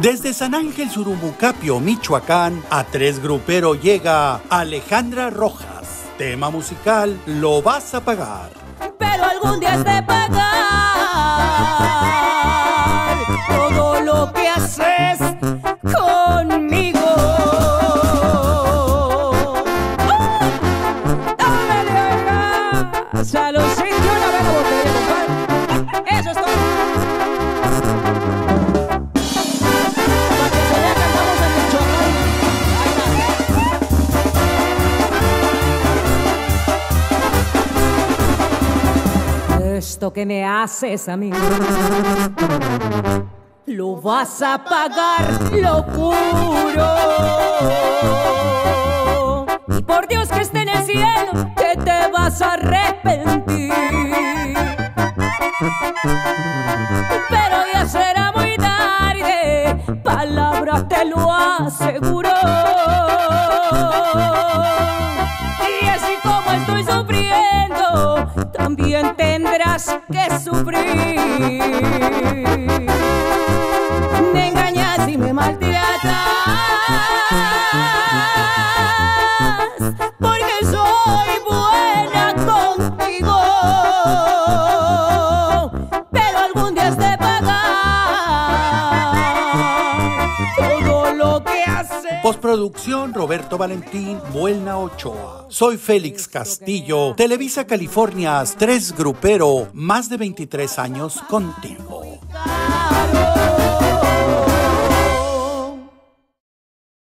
Desde San Ángel Surumucapio, Michoacán, a tres grupero llega Alejandra Rojas. Tema musical, lo vas a pagar. pero algún día has de hasta los yo la veo botella. Eso es todo. ¿eh? Esto que me haces a mí. Lo vas a pagar, lo juro. Estoy sufriendo, también tendrás que sufrir. Haces. Postproducción Roberto Valentín, Buelna Ochoa. Soy Félix Castillo, Televisa Californias, tres grupero, más de 23 años contigo.